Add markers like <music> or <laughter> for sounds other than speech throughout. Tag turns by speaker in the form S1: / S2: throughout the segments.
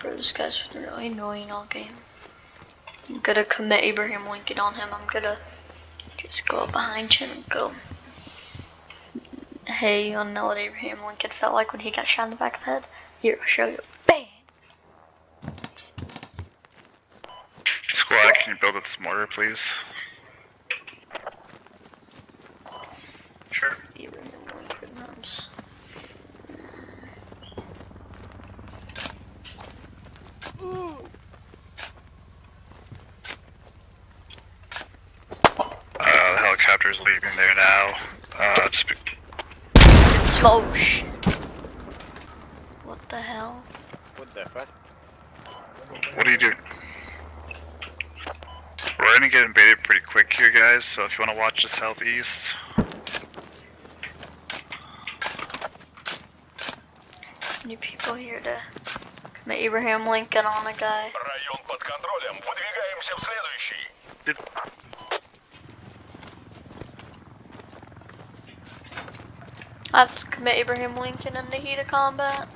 S1: Bro, this guy's really annoying all game. I'm gonna commit Abraham Lincoln on him. I'm gonna just go up behind him and go. Hey, you know what Abraham Lincoln felt like when he got shot in the back of the head? Here, I'll show you. Bang!
S2: Squad, can you build this mortar, please?
S3: Sure.
S1: Abraham Lincoln house.
S2: Uh, the helicopter's leaving there now. Uh, just be
S1: Smoke. What the hell?
S4: What the fuck?
S2: What are you doing? We're gonna get invaded pretty quick here, guys, so if you wanna watch the southeast.
S1: So many people here to commit Abraham Lincoln on a guy. I have to commit Abraham Lincoln in the heat of combat.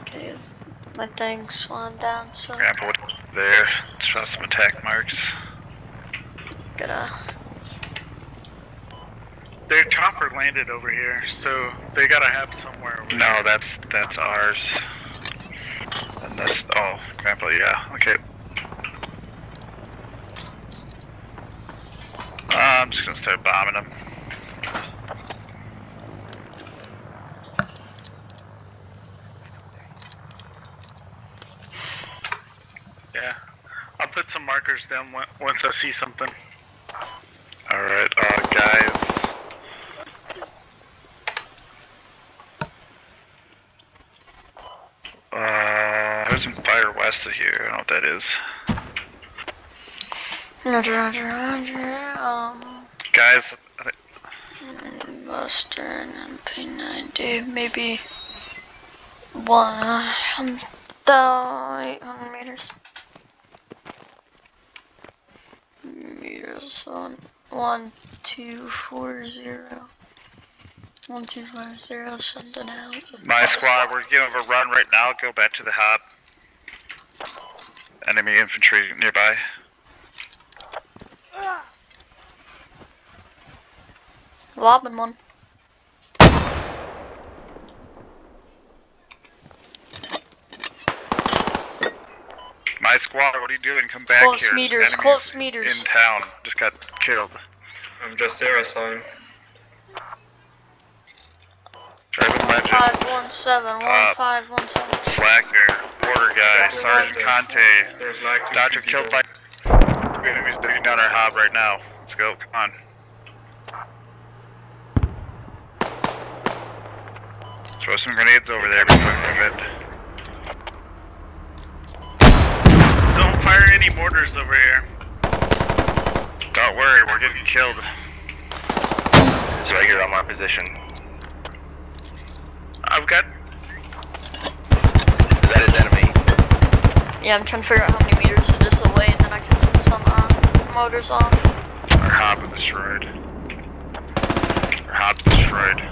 S1: Okay, my thing's slowing down, so
S2: Grandpa, what there? Let's try some attack marks.
S1: gotta.
S3: Their chopper landed over here, so they gotta have somewhere. Where
S2: No, that's that's ours. And this, oh, Grandpa, oh, yeah, okay. Uh, I'm just gonna start bombing them.
S3: Yeah. I'll put some markers down once I see something.
S2: Alright, uh, guys. Uh, there's some fire west of here. I don't know what that is.
S1: Um,
S2: Guys,
S1: Western and P90, maybe one thousand eight hundred meters. Meters on one two four zero. One two four zero, sending out.
S2: my squad, we're giving a run right now. Go back to the hub. Enemy infantry nearby.
S1: Lobbing one.
S2: My squad, what are you doing? Come back
S1: Close
S2: here.
S1: meters,
S2: Enemies
S1: close meters.
S2: In town, just got killed.
S5: I'm just there, I saw him.
S2: Driving legend.
S1: Five one seven one
S2: Uh,
S1: five one seven.
S2: Slacker, border guy, Sergeant Conte.
S5: There's like
S2: Dodger killed by two enemies digging down our hab right now. Let's go, come on. Throw some grenades over there before we move it.
S3: Don't fire any mortars over here.
S2: Don't worry, we're getting killed.
S5: It's right here on my position.
S3: I've got
S5: That is enemy.
S1: Yeah, I'm trying to figure out how many meters it is motors off.
S2: Our hab is destroyed. Our hab's destroyed.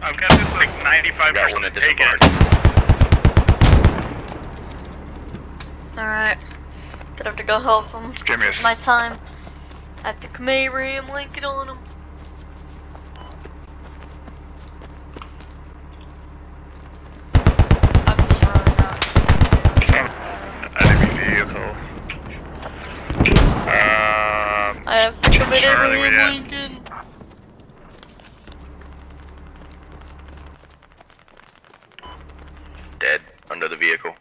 S3: I've got this like 95% taken.
S1: Alright. Gonna have to go help him.
S2: give me a
S1: is my time. I have to commit Abraham Lincoln on him. I'm just running out.
S2: Some enemy vehicle. Um,
S1: I have to commit
S2: Charlie, we
S1: Abraham
S2: at?
S1: Lincoln.
S5: Dead under the vehicle.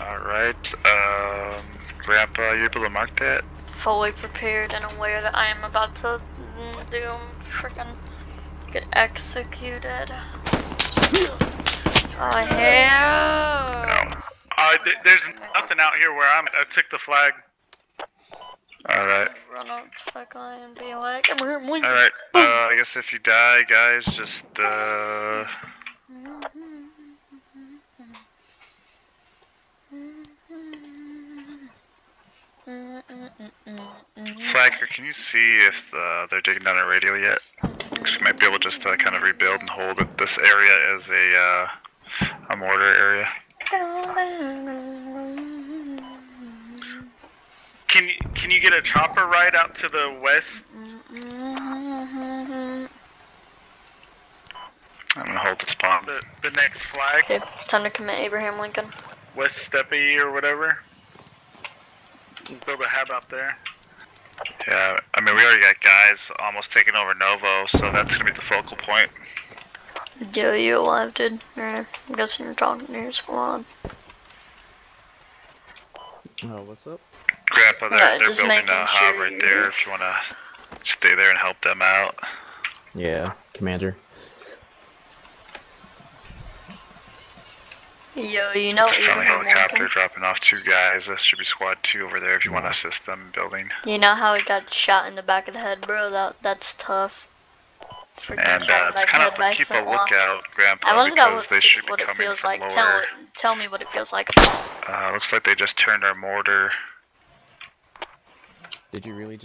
S2: alright. Um, Grandpa, you able to mark that?
S1: Fully prepared and aware that I am about to do freaking get executed. Oh hell!
S2: No.
S3: Uh, th- there's nothing out here where I'm at. I took the flag.
S2: Alright.
S1: Run up the guy and be like, Abraham Lincoln.
S2: Alright, uh, I guess if you die, guys, just, uh, Slacker, can you see if uh, they're digging down our radio yet? We might be able to just to kind of rebuild and hold it. This area as a uh, a mortar area. <laughs>
S3: Can you can you get a chopper ride out to the west?
S2: I'm gonna hold the spot.
S3: The the next flag,
S1: Okay, time to commit Abraham Lincoln.
S3: West Steppe or whatever. Build a hab out there.
S2: Yeah, I mean we already got guys almost taking over Novo, so that's gonna be the focal point.
S1: Yo, you alive, dude? Alright, I'm guessing you're talking to your squad.
S4: Oh, what's up?
S2: Grandpa, they're,
S1: Yeah,
S2: they're building a hub
S1: sure
S2: right there. If you wanna stay there and help them out.
S4: Yeah, Commander.
S1: Yo, you know
S2: It's a friendly
S1: Abraham
S2: helicopter
S1: Lincoln?
S2: dropping off two guys. This should be squad two over there if you want to assist them building.
S1: You know how he got shot in the back of the head, bro? That that's tough. Freaking
S2: And uh, it's
S1: of
S2: kind of keep a lookout, Grandpa,
S1: I wonder
S2: because
S1: what,
S2: they should be
S1: what it
S2: coming
S1: feels
S2: from
S1: like.
S2: lower.
S1: Tell it, tell me what it feels like.
S2: Uh, looks like they just turned our mortar.
S4: Did you really